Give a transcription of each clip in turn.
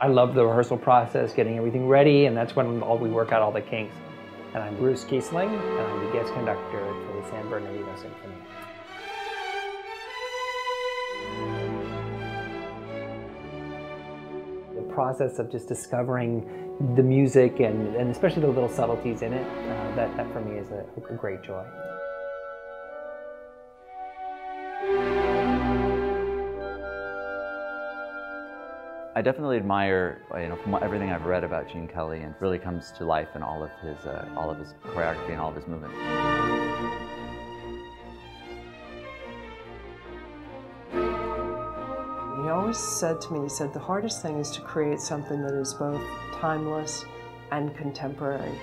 I love the rehearsal process, getting everything ready, and that's when all, we work out all the kinks. And I'm Bruce Kiesling, and I'm the guest conductor for the San Bernardino Symphony. The process of just discovering the music and, and especially the little subtleties in it, uh, that, that for me is a, a great joy. I definitely admire, you know, from everything I've read about Gene Kelly, and really comes to life in all of his, uh, all of his choreography and all of his movement. He always said to me, he said, the hardest thing is to create something that is both timeless and contemporary.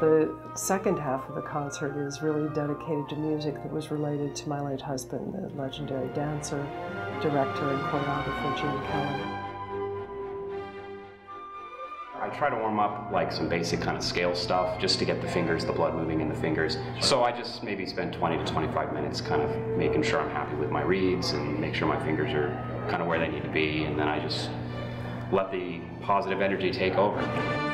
The second half of the concert is really dedicated to music that was related to my late husband, the legendary dancer, director, and choreographer Gene Kelly. I try to warm up like some basic kind of scale stuff just to get the fingers, the blood moving in the fingers. So I just maybe spend 20 to 25 minutes kind of making sure I'm happy with my reeds and make sure my fingers are kind of where they need to be, and then I just let the positive energy take over.